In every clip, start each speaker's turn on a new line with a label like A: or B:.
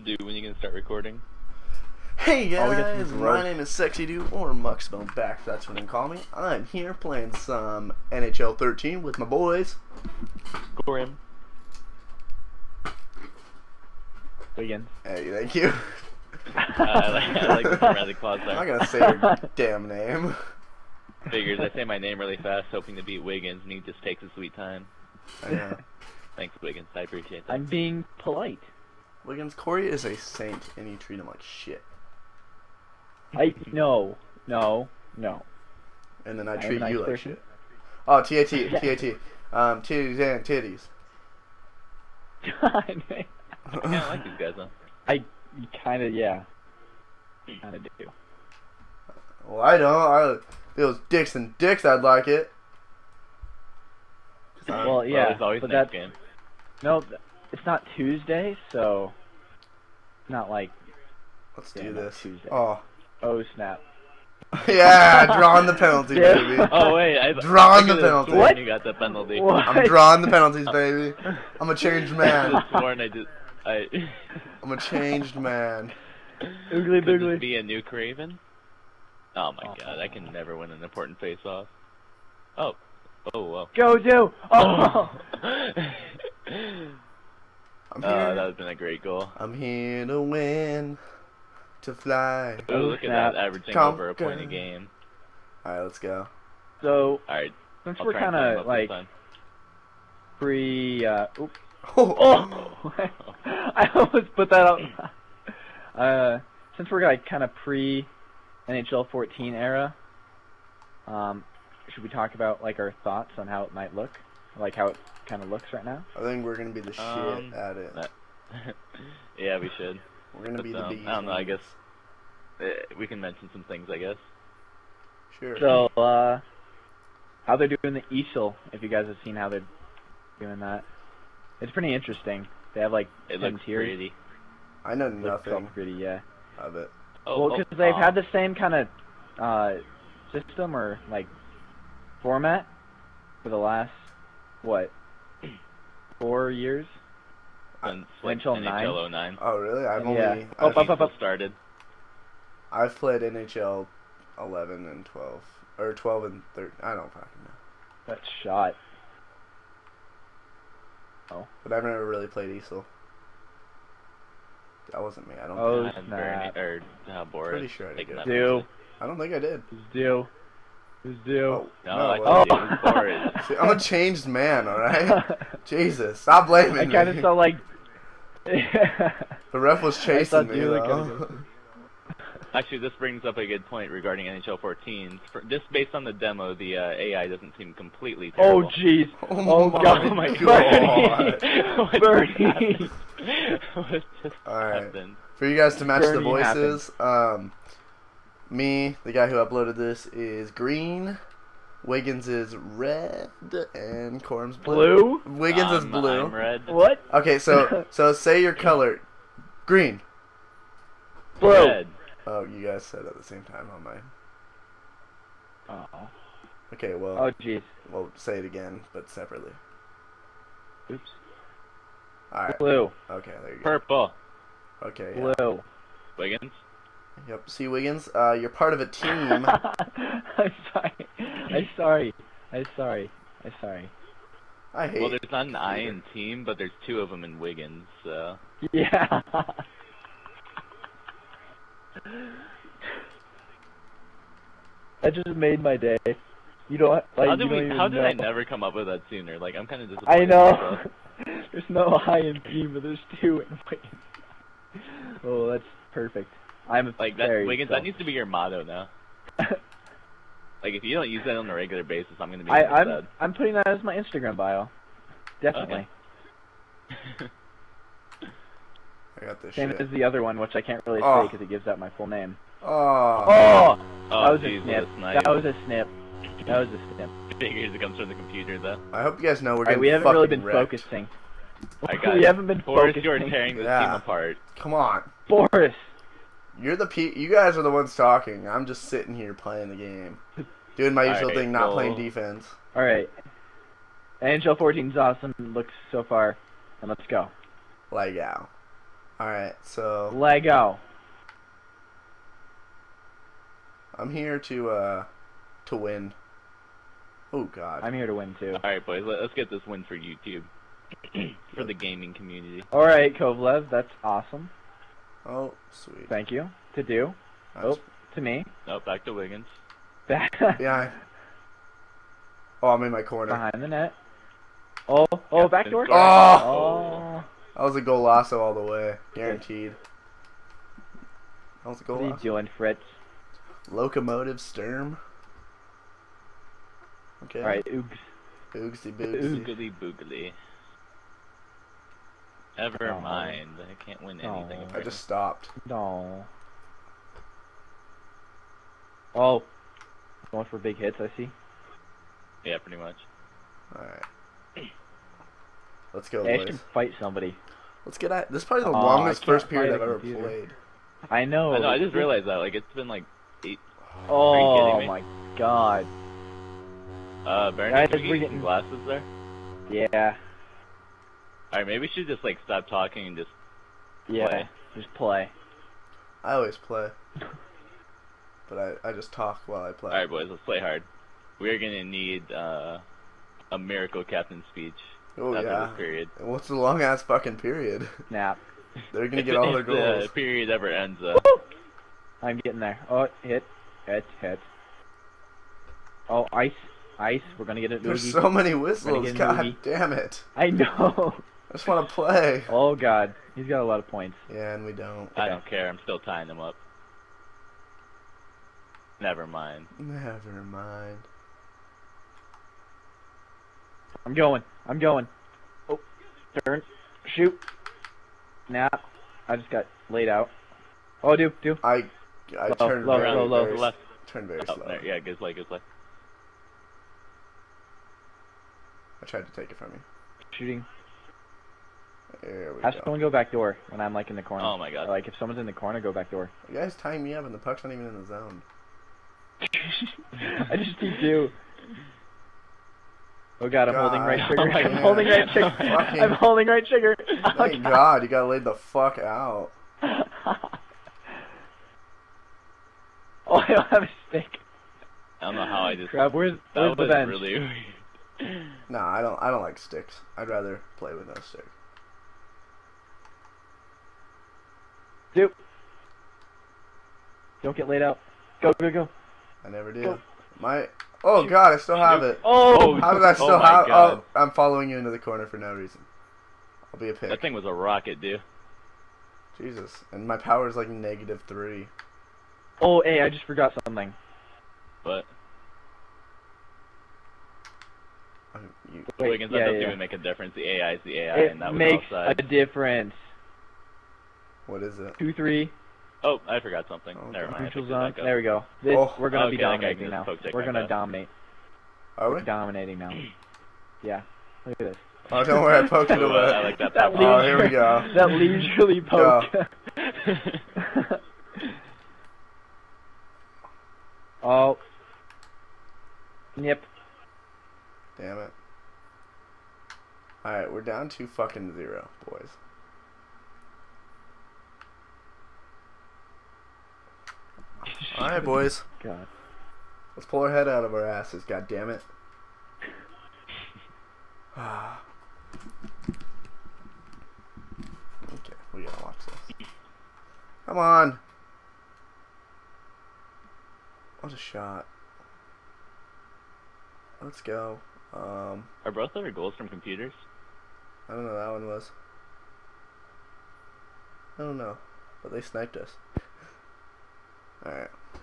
A: do when you can start recording?
B: Hey
C: we got some
B: guys, my name is Sexy Dude or Muxbone back, that's what you call me. I'm here playing some NHL 13 with my boys.
A: Corim.
C: Wiggins.
B: Hey, thank you.
A: Uh, I like, I like the dramatic pause
B: I'm not gonna say your damn name.
A: Figures I say my name really fast, hoping to beat Wiggins, and he just takes his sweet time.
B: I know.
A: Thanks, Wiggins. I appreciate that.
C: I'm being polite.
B: Wiggins, Corey is a saint, and you treat him like shit.
C: I no, no, no.
B: And then I
C: I
B: treat
C: nice
B: you like
C: person.
B: shit. Oh, TAT, TAT. Um, titties and titties.
A: I kind of like these guys, though.
C: I kind of yeah. Kind of do.
B: Well, I don't. I, if it was dicks and dicks, I'd like it. 'Cause I'm-
C: Well, yeah,
A: it's always
C: but
A: next
C: that
A: game.
C: no, th- it's not Tuesday, so not like
B: let's
C: yeah,
B: do this.
C: Tuesday.
B: Oh,
C: oh snap.
B: yeah, drawing the penalty, baby.
A: Oh wait, I
B: Drawing
A: I
B: the penalty.
C: What?
A: You got the penalty.
C: What?
B: I'm drawing the penalties, baby. I'm a changed man.
A: could've sworn I just. I.
B: I'm a changed man.
C: Oogly
A: Could
C: boogly.
A: this be a new Craven? Oh my
C: Oh.
A: god, I can never win an important face-off. Oh. Oh, whoa.
C: Go do. Oh.
B: I'm
A: Oh,
B: here.
A: that would have been a great goal.
B: I'm here to win, to fly.
A: Oh, look at
C: snap.
A: that, averaging
B: Come
A: over a point a
B: on.
A: game.
B: All right, let's go.
C: so
A: Alright,
C: since
A: I'll
C: we're kind of like pre. Uh, oop.
B: Oh,
C: Oh! I almost put that out. Uh, since we're like kind of pre NHL 14 era, um, should we talk about like our thoughts on how it might look, like how it kind of looks right now?
B: I think we're gonna be the shit
A: Um,
B: at it.
A: that- yeah, we should.
B: We're gonna
A: But,
B: be the
A: um,
B: bees.
A: I don't know, I guess eh, we can mention some things, I guess.
B: Sure.
C: So, uh, how they're doing the ESL? If you guys have seen how they're doing that, it's pretty interesting. They have like
A: It looks
C: tiers.
A: pretty.
B: I know
C: Looks all
B: nothing
C: pretty, yeah.
B: of it.
A: Oh,
C: well,
A: oh,
C: because they've
A: aw.
C: had the same kind of uh, system or like format for the last what four years.
A: Since, like,
C: NHL
A: NHL 09.
B: Oh, really? I've only
C: Yeah.
B: I've,
C: Up, up, up, up.
A: started.
B: I've played NHL 11 and 12 or 12 and 13. I don't fucking know.
C: That shot. Oh.
B: But I've never really played ESL. That wasn't me. I don't.
C: Oh,
B: think.
A: And
C: snap.
A: Or uh, Boris.
B: Pretty sure I
A: taking
B: did.
A: that
C: Do.
B: I don't think I did.
C: Who's due? Who's due?
B: Oh,
A: No,
B: no,
A: I
B: well,
A: thought Boris.
B: See, I'm a changed man. All right. Jesus, stop blaming
C: I
B: me.
C: I kind of felt like.
B: The ref was chasing me. though.
A: Actually, this brings up a good point regarding NHL 14. For, just based on the demo, the uh, AI doesn't seem completely terrible.
C: oh jeez.
B: Oh,
C: Oh,
B: my
C: God.
A: Oh my
B: God.
A: What
C: Bernie.
A: just what just
B: All right.
A: happened?
B: For you guys to match the voices, um, me, the guy who uploaded this, is green. Wiggins is red, and Corim's blue.
C: Blue?
B: Wiggins is
A: I'm-
B: blue.
A: I'm red.
C: What?
B: Okay, so so say your color. Green.
C: Blue.
A: Red.
B: Oh, you guys said at the same time on mine.
C: Oh.
B: Okay, well,
C: Oh jeez.
B: we'll say it again, but separately.
C: Oops.
B: All right.
C: Blue.
B: Okay, there you go.
A: Purple.
B: Okay. Yeah.
C: Blue.
A: Wiggins.
B: Yep. See, Wiggins, uh, you're part of a team.
C: I'm sorry. I'm sorry. I'm sorry. I'm sorry.
B: I hate.
A: Well, there's not an I in team, but there's two of them in Wiggins. So
C: Yeah. that just made my day. You don't like.
A: how did we? How did
C: know.
A: I never come up with that sooner? Like I'm kind of disappointed.
C: I know. there's no I in team, but there's two in Wiggins. Oh, that's perfect. I'm
A: Like that,
C: very
A: Wiggins. That needs to be your motto now. Like if you don't use that on a regular basis, I'm gonna be
C: I,
A: so
C: I'm
A: sad.
C: I'm putting that as my Instagram bio. Definitely.
B: I got this
C: Same
B: shit.
C: as the other one, which I can't really
B: Oh.
C: say because it gives out my full name.
B: Oh.
C: Oh,
A: oh,
C: that was
A: geez,
C: a snip.
A: what a.
C: That was a snip. That was a snip.
A: Figures it comes from the computer though.
B: I hope you guys know we're
C: Alright,
B: getting
C: we haven't really been
B: wrecked.
C: focusing.
A: I got
C: we haven't been
A: Boris,
C: focusing.
A: you're tearing this
B: Yeah.
A: team apart.
B: Come on.
C: Boris.
B: You're the pe- You guys are the ones talking. I'm just sitting here playing the game, doing my usual
A: Alright,
B: thing, not
A: well-
B: playing defense.
C: All right. NHL 14 is awesome. Looks so far, and let's go.
B: Like, yeah. All right, so
C: Lego.
B: I'm here to uh to win. Oh God.
C: I'm here to win too.
A: All right, boys. Let, us get this win for YouTube, for the gaming community.
C: All right, Kovalev, that's awesome.
B: Oh, sweet.
C: Thank you. To do.
B: Nice.
C: Oh, to me.
A: Oh, back to Wiggins.
C: Back
B: Behind. Oh, I'm in my corner.
C: behind the net. Oh, oh,
A: Yeah,
C: back door.
B: Oh,
C: Oh,
B: that was a golazo all the way, guaranteed. That was a
C: what are you doing, Fritz?
B: Locomotive Sturm. Okay.
C: All right, oogs.
B: Oogsy boogsy.
A: Oogly boogly. Never
C: Oh.
A: mind. I can't win anything.
C: Oh.
B: I just stopped.
C: No. Oh, going for big hits. I see.
A: Yeah, pretty much.
B: All right. Let's go,
C: Ash
B: boys.
C: can fight somebody.
B: Let's get at. This is probably the
C: Aw,
B: longest first period I've ever
C: computer.
B: played.
C: I know.
A: I know. I just realized that. Like, it's been like eight.
C: Oh my god.
A: Uh, Baron,
C: Guys,
A: can we
C: we're
A: get
C: getting-
A: glasses there?
C: Yeah.
A: All right, maybe we should just like stop talking and just
C: Yeah.
A: play.
C: Just play.
B: I always play, but I, I just talk while I play.
A: All right, boys. Let's play hard. We are gonna need uh, a miracle captain speech
B: oh
A: after
B: yeah.
A: this period.
B: What's the long ass fucking period?
C: Snap.
B: They're gonna get all their goals.
A: The period ever ends. Uh,
C: I'm getting there. Oh, hit, hit, hit. Oh, ice, ice. We're gonna get it.
B: There's so many whistles.
C: get
B: God
C: noogie.
B: damn it!
C: I know.
B: I just want to play.
C: Oh god, he's got a lot of points.
B: Yeah, and we don't.
A: I don't care. I'm still tying them up. Never mind.
B: Never mind.
C: I'm going. I'm going. Oh, turn, shoot. Snap. I just got laid out. Oh, do do.
B: I I
C: Low,
B: turned
C: low,
B: very,
C: low, low.
B: very,
A: Left.
B: turned very
A: Oh,
B: slow.
A: there, yeah, good play, good play.
B: I tried to take it from you.
C: Shooting.
B: There we
C: Have
B: go.
C: someone go back door when I'm like in the corner.
A: Oh my god.
C: Like if someone's in the corner, go back door.
B: You guys tying me up and the puck's not even in the zone.
C: I just need to. Oh god, I'm holding right
B: God.
C: trigger.
A: Oh
C: I'm
B: God.
C: holding right trigger.
B: Fucking-
C: I'm holding right trigger. Oh
B: Thank God you got laid the fuck out.
C: oh, I don't have a stick.
A: I don't know how I just.
C: Crap, where's,
A: that
C: the bench?
A: really weird.
B: Nah, I don't. I don't like sticks. I'd rather play with no stick.
C: Dude. Don't get laid out. Go, go, go.
B: I never do.
C: Go.
B: My. Oh God, I still have it.
C: Oh, oh!
B: How did I oh still
A: Oh my
B: have?
A: Oh, God.
B: Oh, I'm following you into the corner for no reason. I'll be a pick.
A: That thing was a rocket, dude.
B: Jesus, and my power is like negative three.
C: Oh, hey, I just forgot something.
A: But
B: you,
C: Wait,
A: Wiggins,
C: yeah,
A: that doesn't
C: yeah.
A: even make a difference. The AI is the AI,
C: It
A: and that was
C: makes a difference.
B: What is it?
C: 2-3,
A: Oh, I forgot something.
B: Okay.
A: Never mind.
C: Neutral zone. There we go. This,
B: Oh.
C: we're gonna be
A: Okay, I can
C: dominating now. We're gonna
A: bad.
C: dominate.
B: Are we?
C: We're dominating now. Yeah. Look at this.
B: Oh, don't worry, I poked it
A: Ooh,
B: away.
A: I like that.
C: That
A: pop.
B: Oh, here we go.
C: That leisurely poke. oh. Yep.
B: Damn it. Alright, we're down to fucking zero, boys. Alright, boys.
C: God.
B: Let's pull our head out of our asses, god damn it. okay, we gotta watch this. Come on! What a shot. Let's go. Um,
A: Are both of our goals from computers?
B: I don't know that one was. I don't know, but they sniped us. Alright.
C: Yep.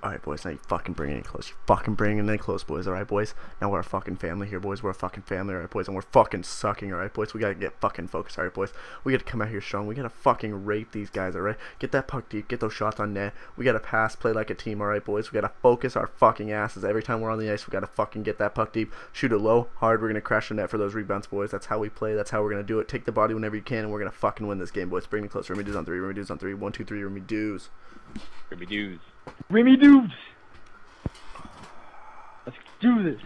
B: Alright, boys, now you fucking bring it in close. You fucking bring it in close, boys. Alright, boys? Now we're a fucking family here, boys. We're a fucking family, alright, boys? And we're fucking sucking, alright, boys? We gotta get fucking focused, alright, boys? We gotta come out here strong. We gotta fucking rape these guys, alright? Get that puck deep. Get those shots on net. We gotta pass, play like a team, alright, boys? We gotta focus our fucking asses. Every time we're on the ice, we gotta fucking get that puck deep. Shoot it low, hard. We're gonna crash the net for those rebounds, boys. That's how we play. That's how we're gonna do it. Take the body whenever you can, and we're gonna fucking win this game, boys. Bring me close. Rimmy dudes on three. Rimmy dudes on three. One, two, three. Rimmy dudes.
A: Ruby dudes.
C: Rimmy dudes! Let's do this.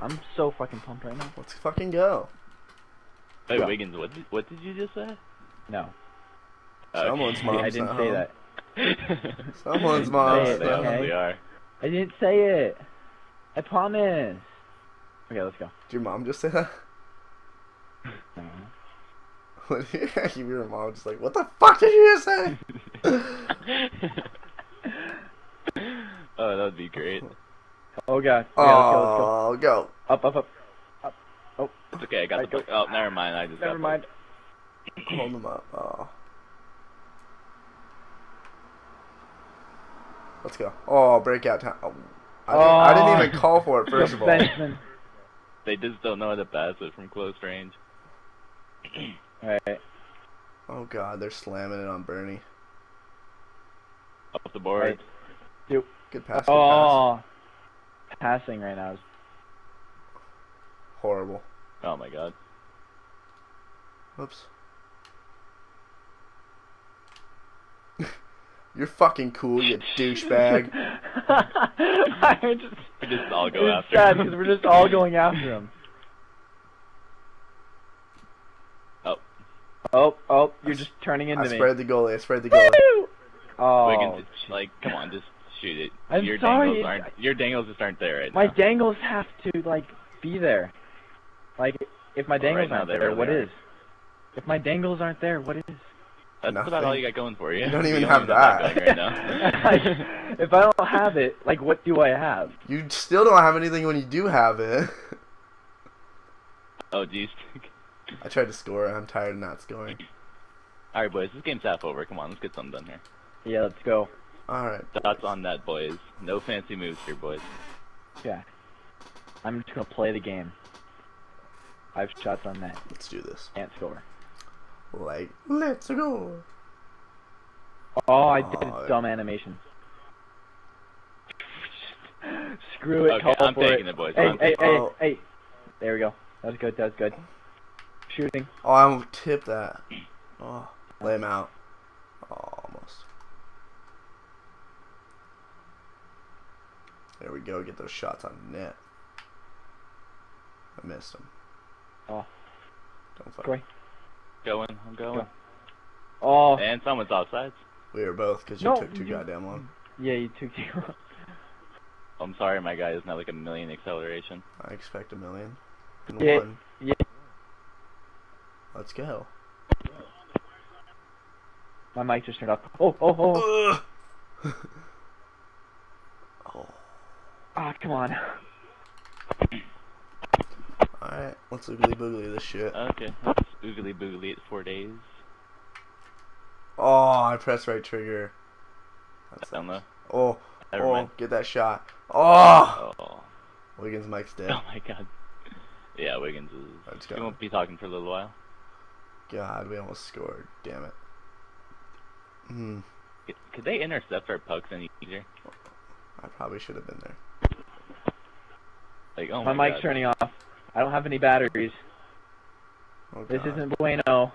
C: I'm so fucking pumped right now.
B: Let's fucking go.
A: Hey,
C: Yeah.
A: Wiggins, what did, what did you just say?
C: No,
B: Someone's
A: Okay.
B: mom's
C: I didn't say
B: home.
C: that.
B: Someone's
A: No,
B: mom's
A: they
B: not
C: okay?
A: are.
C: I didn't say it. I promise. Okay, let's go.
B: Did your mom just say that?
C: No.
B: What your mom just like, what the fuck did you just say?
A: oh, that would be great.
C: Oh god. Okay, let's go, let's go.
B: Oh, go.
C: Up, up, up. up.
A: Oh, it's okay, I got
C: I
A: the
C: go-
A: book. Oh, never mind. I just
C: Never
A: got
C: mind.
B: Hold them up. Oh. Let's go. Oh, breakout time. Oh, I, didn't, I didn't
C: Oh.
B: even call for it, first of all.
A: They just don't know how to pass it from close range.
C: Alright.
B: Oh, God, they're slamming it on Bernie.
A: Up the board.
C: Right.
B: Good pass, good oh, pass.
C: Oh. Passing right now is
B: Horrible.
A: Oh my god.
B: Oops. You're fucking cool, you douchebag.
C: I just,
A: We just all go
C: it's
A: after
C: sad
A: him.
C: because we're just all going after him.
A: Oh.
C: Oh, oh, you're just turning into
B: I
C: me.
B: spread the goalie. I spread the goalie.
C: Woo! Oh,
A: Wiggins, like, come on, just shoot it.
C: I'm
A: your
C: sorry,
A: dangles aren't. Your dangles just aren't there right
C: my
A: now.
C: dangles have to like be there. Like, if my
A: Well,
C: dangles
A: right
C: aren't there,
A: really
C: what
A: are.
C: is? If my dangles aren't there, what is?
A: That's
B: Nothing.
A: about all you got going for you.
B: You don't even
A: You
B: have that.
A: going right now.
C: Like, if I don't have it, like, what do I have?
B: You still don't have anything when you do have it.
A: oh jeez.
B: I tried to score. I'm tired of not scoring.
A: All right, boys. This game's half over. Come on, let's get something done here.
C: Yeah, let's go.
B: All right.
A: Thoughts on that, boys? No fancy moves here, boys.
C: Yeah. I'm just gonna play the game. Five shots on that.
B: Let's do this.
C: Can't score.
B: Like, let's go.
C: Oh, I did
B: Oh,
C: a dumb animation. Screw it.
A: Okay,
C: call
A: I'm
C: for
A: taking
C: it.
A: it, boys.
C: Hey, hey, hey,
B: it.
C: hey. There we go. That was good. That was good. Shooting.
B: Oh, I'm tip that. Oh, lay him out. Oh, almost. There we go. Get those shots on net. I missed them.
C: Oh.
B: Don't fuck.
C: Go.
A: Going. I'm going.
C: Go. Oh,
A: And someone's offsides.
B: We were both because you
C: No,
B: took too
C: you-
B: goddamn long.
C: yeah, you took two.
A: I'm sorry, my guy is not like a million acceleration.
B: I expect a million. And
C: Yeah,
B: one.
C: yeah.
B: Let's go.
C: My mic just turned off. Oh, oh, oh.
B: Oh.
C: Ah, come on.
B: Alright, let's oogly boogly this shit.
A: Okay, let's oogly boogly it four days.
B: Oh, I pressed right trigger. That's
A: Down low.
B: Oh,
A: Never
B: oh,
A: mind.
B: get that shot. Oh,
A: Oh.
B: Wiggins Mike's dead.
A: Oh my god. Yeah, Wiggins is.
B: Let's
A: won't be talking for a little while.
B: God, we almost scored. Damn it. Hmm.
A: Could- Could they intercept our pucks any easier?
B: I probably should have been there.
A: Like, oh
C: My
A: my,
C: mic's
A: god.
C: turning off. I don't have any batteries.
B: Oh,
C: This isn't bueno.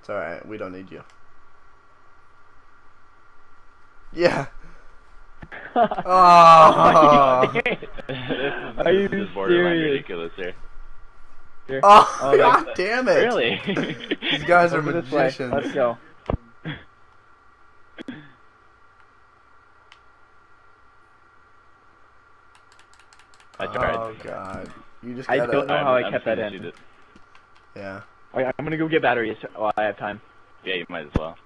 B: It's alright. We don't need you. Yeah.
C: oh
B: Oh.
C: my god.
A: this is,
C: Are you
A: this is borderline
C: serious?
A: ridiculous here.
C: Here.
B: Ah, oh,
C: Oh,
B: God
C: that's-
B: damn it.
A: Really?
B: These guys are
C: Over this
B: magicians.
C: Let's go.
A: I tried.
B: Oh, God. You just
C: I
B: gotta.
C: don't know
A: I'm-
C: how I
A: I'm
C: kept that in.
A: it.
B: Yeah.
C: Okay, I'm gonna go get batteries while I have time.
A: Yeah, you might as well.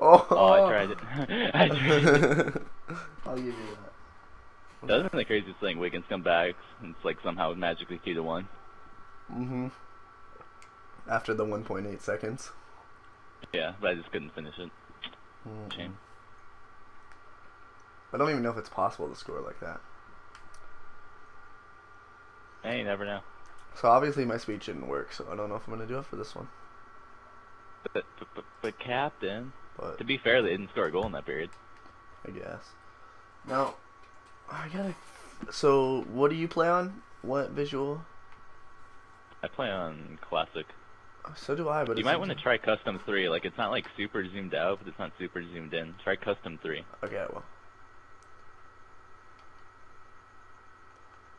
B: Oh,
A: Oh, I tried it. I tried it.
B: I'll give you that.
A: That isn't the craziest thing. Wiggins come back. and It's like somehow magically two to one.
B: Mm-hmm. After the 1.8 seconds.
A: Yeah, but I just couldn't finish it.
B: Mm.
A: Shame.
B: I don't even know if it's possible to score like that.
A: Hey, you never know.
B: So obviously my speech didn't work, so I don't know if I'm gonna do it for this one.
A: But, but, but, captain,
B: But
A: to be fair, they didn't score a goal in that period.
B: I guess. Now, I gotta. So what do you play on? What visual?
A: I play on classic.
B: So do I, but
A: you might want to try custom three. Like it's not like super zoomed out, but it's not super zoomed in. Try custom three.
B: Okay, I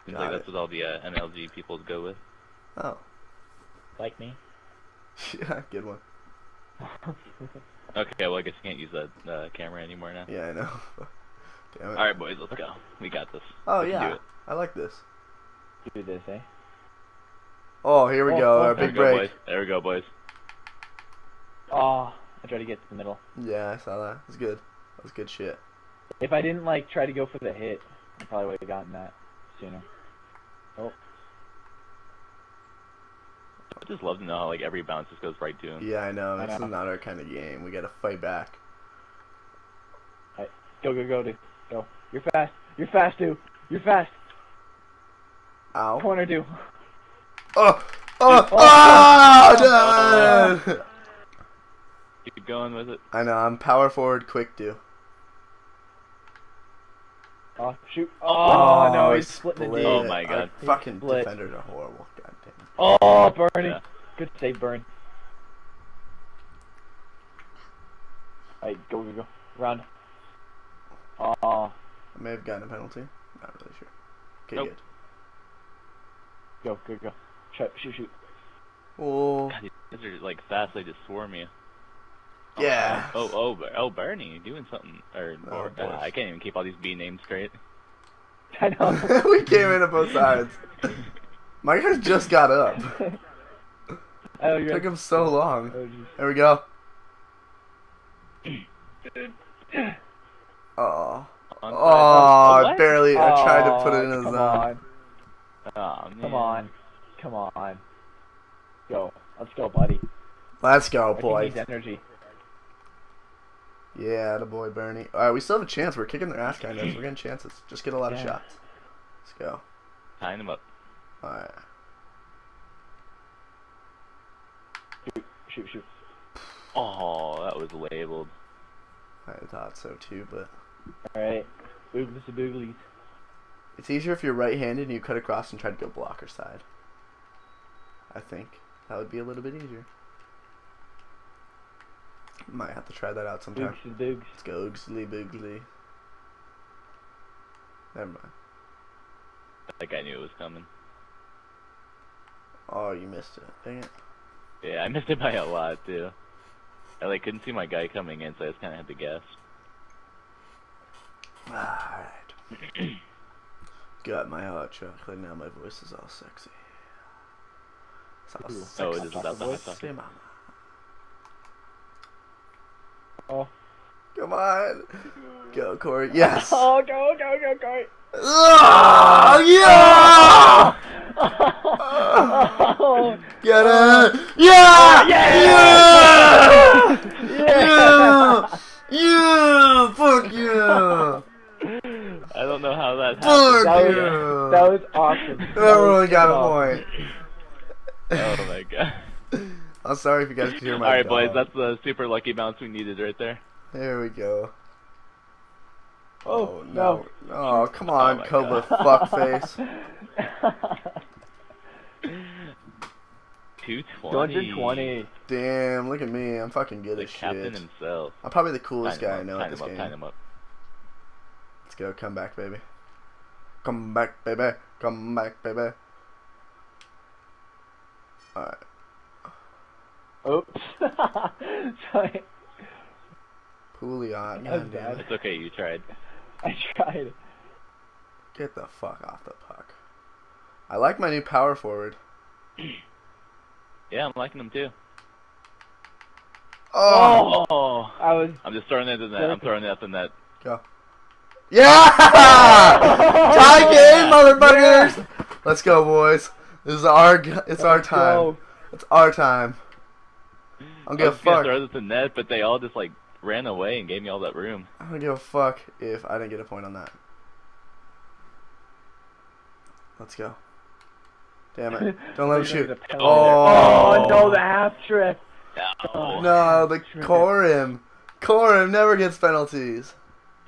A: Seems
B: Got
A: like
B: it.
A: that's what all the uh, MLG people go with.
B: Oh.
C: like me.
B: yeah, good one.
A: Okay, well I guess you can't use that uh, camera anymore now.
B: Yeah, I know. Damn it.
A: All right, boys, let's go. We got this.
B: Oh
A: We can do
B: yeah,
A: it.
B: I like this.
C: Do this, eh?
B: Oh, here we
C: Oh,
B: go.
C: oh,
B: Our
A: There
B: big
A: we go,
B: break.
A: boys. There we go, boys.
C: Oh, I tried to get to the middle.
B: Yeah, I saw that. It was good. That was good shit.
C: If I didn't like try to go for the hit, I probably would have gotten that sooner. Oh.
A: I just love to know how like every bounce just goes right to him.
B: Yeah, I know.
C: I
B: This
C: know.
B: is not our kind of game. We gotta fight back.
C: Go, go, go, dude. Go. You're fast. You're fast, dude. You're fast.
B: Ow.
C: Corner, dude.
B: Oh! Oh!
A: Oh.
B: Oh! oh no!
A: Oh, Keep going with it.
B: I know. I'm power forward, quick do.
C: Oh, shoot. Oh, oh no, he's
B: split
C: splitting the
B: it.
C: D.
A: Oh my
B: Our
A: God.
B: fucking
C: Split.
B: defenders are horrible. God damn.
C: Oh, Bernie.
A: Yeah.
C: Good save, Burn. Alright, go, go, go. Run. Oh,
B: I may have gotten a penalty. Not really sure. Okay,
A: Nope.
B: good.
C: go, go, go. Shoot, shoot, shoot.
B: Oh.
A: God, these guys are like fast. They just swarm you. Oh,
B: Yeah.
A: Oh, oh, Ber- oh, Bernie, you're doing something. Or,
B: Oh,
A: or uh, I can't even keep all these B names straight.
C: I know.
B: we came in at both sides. My guys just got up.
C: oh,
B: It took him so long.
C: Oh.
B: There we go. Oh. Oh, I
A: what?
B: barely. I tried to put it in
C: Oh,
B: his
C: come
B: zone.
C: on.
A: Aw.
C: Come on. Come on. Go. Let's go, buddy.
B: Let's go,
C: I think
B: boys.
C: energy.
B: Yeah, the boy Bernie. All right, we still have a chance. We're kicking their ass, kind of. We're getting chances. Just get a lot of shots. Let's go.
A: Tying him up.
B: All right.
C: Shoot, shoot. shoot.
A: Oh, that was labeled.
B: I thought so too, but
C: Alright. Booglies to booglies.
B: it's easier if you're right-handed and you cut across and try to go blocker side. I think that would be a little bit easier. Might have to try that out sometime.
C: Boogs to boogs.
B: Let's go, Oogsley Boogsley. Never mind.
A: I think I knew it was coming.
B: Oh, you missed it. Dang it.
A: Yeah, I missed it by a lot too. I like couldn't see my guy coming in, so I just kind of had to guess.
B: Alright. Got my hot chocolate, now my voice is all sexy. It's all
C: Ooh.
B: sexy.
A: Oh, it is without the hot
B: Sexy
A: chocolate.
C: Oh.
B: Come on. Go, Corey. Yes.
C: Oh, go, go, go, go.
B: Ah, yeah!
C: Oh,
B: Get it! Yeah!
C: yeah!
B: Yeah! Yeah! Fuck yeah!
A: I don't know how that
B: Fuck
A: happened.
C: That was,
B: yeah!
C: that was awesome. That
B: Everyone
C: was
B: got a
C: awesome.
B: point.
A: Oh my god.
B: I'm sorry if you guys could hear my
A: All right, boys, that's the super lucky bounce we needed right there.
B: There we go.
C: Oh, oh
B: no. Oh, come on, oh,
A: my
B: Cobra
A: God.
B: fuckface.
A: 220.
C: 220.
B: Damn, look at me. I'm fucking good
A: The
B: as
A: captain
B: shit.
A: himself.
B: I'm probably the coolest
A: Tying
B: guy I
A: him
B: know
A: up,
B: at this
A: up,
B: game.
A: tying him up.
B: Let's go. Come back, baby. Come back, baby. Come back, baby. Alright.
C: Oops. Sorry.
B: Pouliot.
C: That was bad.
A: It's okay, you tried.
C: I tried.
B: Get the fuck off the puck. I like my new power forward.
A: Yeah, I'm liking him too.
B: Oh!
A: Oh!
C: I was.
A: I'm just throwing it in the net. I'm throwing it up in that. Go.
B: Yeah! Tie game, motherfuckers! Let's go, boys. This is our. It's our
C: Let's
B: time.
C: go.
B: It's our time. I don't
A: I
B: give a
A: was gonna
B: fuck.
A: throw this in net, but they all just like ran away and gave me all that room.
B: I don't give a fuck if I didn't get a point on that. Let's go. Damn it. Don't let him shoot.
C: There's a penalty
B: Oh.
C: Oh. oh, no, the half trick.
A: No.
B: Oh, no, the Corim. Corim never gets penalties.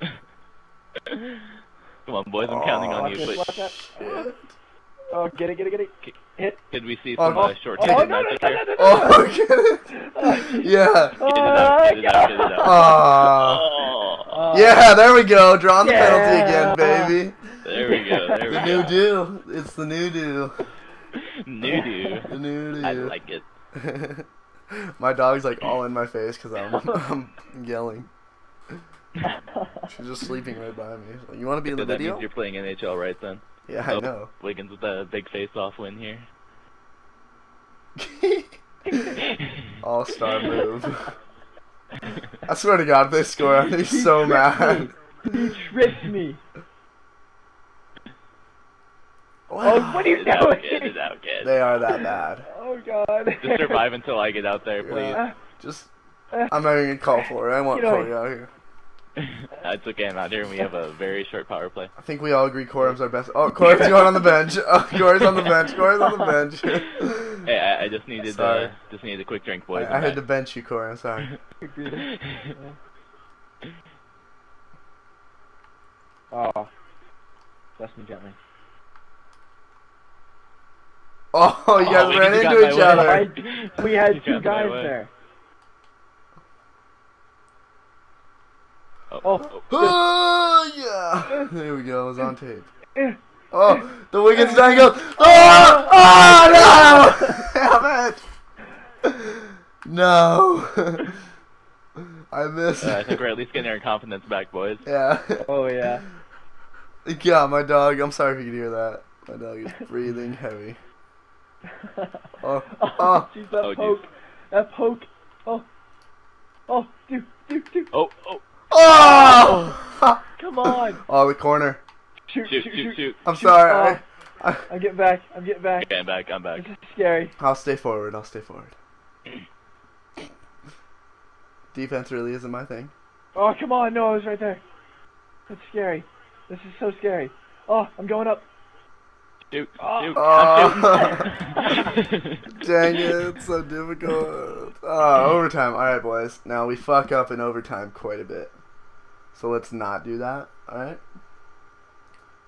A: Come on, boys. I'm counting on
B: Oh,
A: you. But.
B: Shit.
C: Oh, get it, get it, get it. Hit.
A: could we see
B: Oh,
A: some
B: oh,
A: uh, short
C: Oh,
A: ticket
C: no, no, no,
A: here?
C: no, no, no.
B: Oh, get it? Yeah.
A: Get it out, get it out, get it out. Oh,
C: Oh.
B: Yeah, there we go. Drawing the penalty again, baby.
A: there we go. There we
B: The
A: go.
B: new do. It's the new do.
A: Nudu.
B: New
A: I like it.
B: my dog's like all in my face because I'm, I'm yelling. She's just sleeping right by me. Like, you want to be in the
A: that
B: video?
A: means you're playing NHL, right then?
B: Yeah, I
A: Oh.
B: know.
A: Wiggins with a big face-off win here.
B: All star move. I swear to God, if they score, I'd be so mad.
C: You tricked me.
B: Wow.
C: Oh, what are you
A: It's out
C: doing?
A: good, out good.
B: They are that bad.
C: Oh God.
A: Just survive until I get out there, please.
B: Yeah. Just, I'm not even gonna call for it. I want
C: You know-
B: Corey out here.
A: That's okay, I'm out here and we have a very short power play.
B: I think we all agree Corim's our best. Oh, Corey's going on the bench. Oh, Corey's on the bench. Corey's on the bench.
A: Hey, I, I just needed
B: Sorry.
A: uh, just needed a quick drink, boys.
B: I, I had to bench you, Corey. I'm sorry.
C: Oh. Bless me gently.
B: Oh, you guys
A: Oh,
B: ran into each other.
C: I, we had
A: You
C: two guys there.
A: Oh,
C: Oh.
B: Oh, yeah. There we go. It was on tape. Oh, the Wiggins down goes. Oh, oh no! Damn it! No. I missed.
A: Uh, I think we're at least getting our confidence back, boys.
B: Yeah.
C: Oh yeah.
B: Yeah, my dog. I'm sorry if you can hear that. My dog is breathing heavy. Oh, oh.
C: Jeez, that
A: Oh, geez.
C: poke. That poke. Oh. Oh, do, do, do.
A: Oh, oh,
B: Oh!
C: Come on.
B: Oh, the corner.
C: Shoot,
A: shoot,
C: shoot,
A: shoot,
C: shoot.
A: shoot.
B: I'm sorry. I, I, oh.
C: I'm getting back. I'm getting back.
A: Okay, I'm back, I'm back.
C: This is scary.
B: I'll stay forward. I'll stay forward. Defense really isn't my thing.
C: Oh, come on. No, I was right there. That's scary. This is so scary. Oh, I'm going up.
A: Shoot,
C: Oh.
A: shoot.
B: Oh. Dang it, so difficult. Oh, overtime. Alright, boys. Now we fuck up in overtime quite a bit. So let's not do that, alright?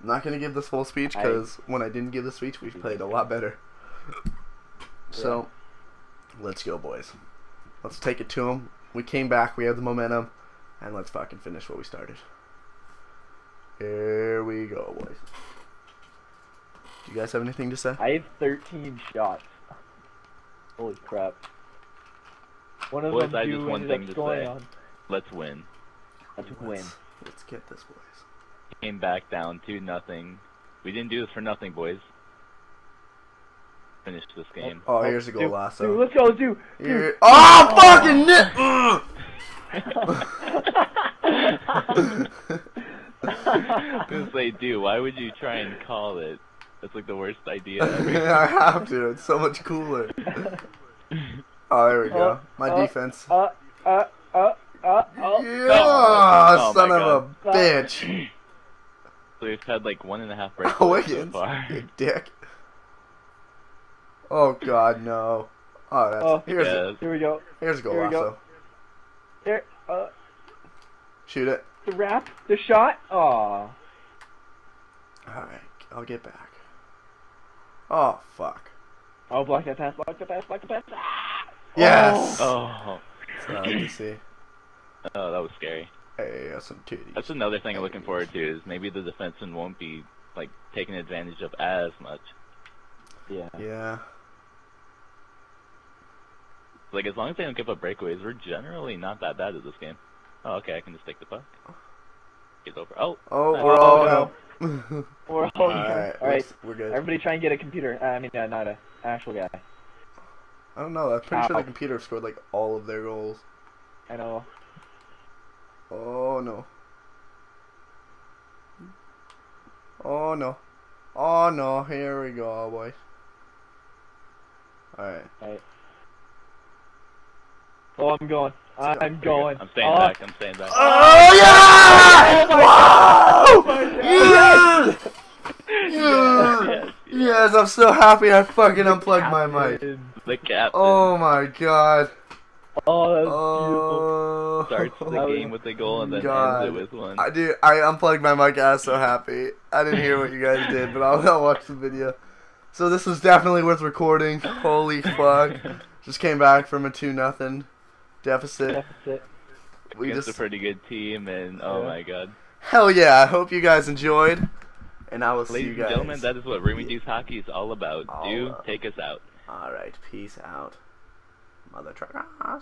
B: I'm not going to give this whole speech because when I didn't give the speech, we played a lot better. So, let's go, boys. Let's take it to them. We came back, we have the momentum, and let's fucking finish what we started. Here we go, boys. Do you guys have anything to say?
C: I have 13 shots. Holy crap. One of
A: Boys,
C: them
A: I
C: you
A: just one
C: ended
A: thing
C: up
A: to
C: scoring
A: say.
C: on.
A: Let's win.
C: Let's win.
B: Let's, let's get this, boys.
A: Came back down to nothing. We didn't do this for nothing, boys. Finish this game.
B: Oh, here's a goal,
C: Dude,
B: Lasso.
C: Dude, let's go, dude.
B: Here- Oh, fucking nit!
A: I was gonna say, dude, why would you try and call it? That's like the worst idea ever.
B: I have to. It's so much cooler. Oh, there we go.
C: Oh,
B: My
C: oh,
B: defense.
C: Uh, uh, uh, uh, oh.
B: Yeah,
A: Oh,
B: son
A: my
B: of a bitch.
A: So we've had like one and a half breaks
B: Oh,
A: so
B: Wiggins,
A: far.
B: you dick. Oh God, no. Oh, that's
C: Oh.
B: here's
A: Yeah.
C: Here we go.
B: here's a goal,
C: Here we go.
B: Lasso.
C: There, uh,
B: Shoot it.
C: the wrap, the shot. Aw.
B: All right, I'll get back. Oh fuck.
C: Oh, block that pass, block the pass, block the pass. Ah!
B: Yes.
A: Oh,
B: It's not to see.
A: Oh, that was scary.
B: Hey, that's some titties.
A: That's another thing I'm looking forward to is maybe the defenseman won't be like taken advantage of as much.
C: Yeah.
B: Yeah.
A: Like as long as they don't give up breakaways, we're generally not that bad at this game. Oh, okay, I can just take the puck. Get over. Oh,
B: Oh,
A: Nice.
B: we're
C: Oh,
B: all
C: no.
B: no.
C: We're all,
B: all right,
C: all right.
B: we're good.
C: Everybody try and get a computer. Uh, I mean, uh, not a actual guy.
B: I don't know. I'm pretty sure the computer scored like all of their goals.
C: I know.
B: Oh no. Oh no. Oh no. Here we go, boys. Alright.
C: Right. Oh, I'm going. I'm going.
A: I'm staying
C: Oh,
A: back. I'm staying back.
B: Oh yeah!
C: Oh my
B: Wow!
C: Oh god.
B: Yes! Yes! Yes, I'm so happy I fucking unplugged my mic.
A: The captain
B: Oh my god.
C: Oh, that's
B: Oh.
A: starts the game with a goal and then
B: God.
A: ends it with one.
B: I do. I unplugged my mic. I was so happy. I didn't hear what you guys did, but I'll, I'll watch the video. So this was definitely worth recording. Holy fuck! Just came back from a two nothing deficit.
C: deficit.
B: We
A: Against
B: just
A: a pretty good team, and oh
C: Yeah.
A: my god.
B: hell yeah! I hope you guys enjoyed, and I will see you guys.
A: Ladies and
B: guys.
A: gentlemen, that is what Rimmy Doo's Hockey is all about.
B: All
A: Do
B: about-
A: take us out.
B: All right, peace out, mother truckers. Ah,